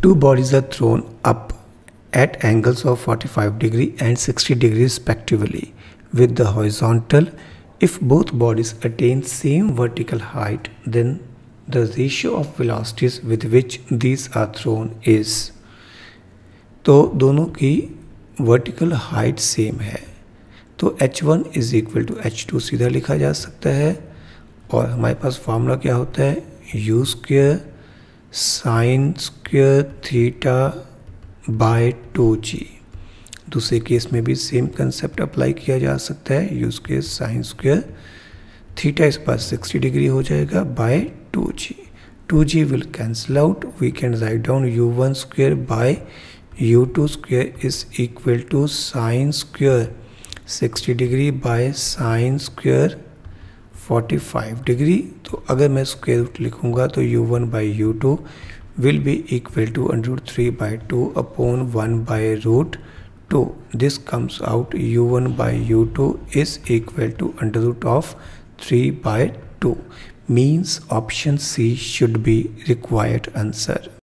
Two bodies are thrown up at angles of 45 degree and 60 degree respectively with the horizontal if both bodies attain same vertical height then the ratio of velocities with which these are thrown is तो दोनों की vertical height same है तो h1 one is equal to H two सीधा लिखा जा सकता है और हमारे पास फार्मूला क्या होता है u square sine square theta by two g. दूसरे केस में भी सेम कंसेप्ट अप्लाई किया जा सकता है। U square sine square theta इस पास सिक्सटी डिग्री हो जाएगा by two g. Two g will cancel out we can write down u one square by u two square is equal to sine square sixty degree by sine square 45 degree तो अगर मैं square root लिखूँगा तो u1 one by u two will be equal to under root three by two upon one by root two this comes out u1 one by u two is equal to under root of three by two means option C should be required answer.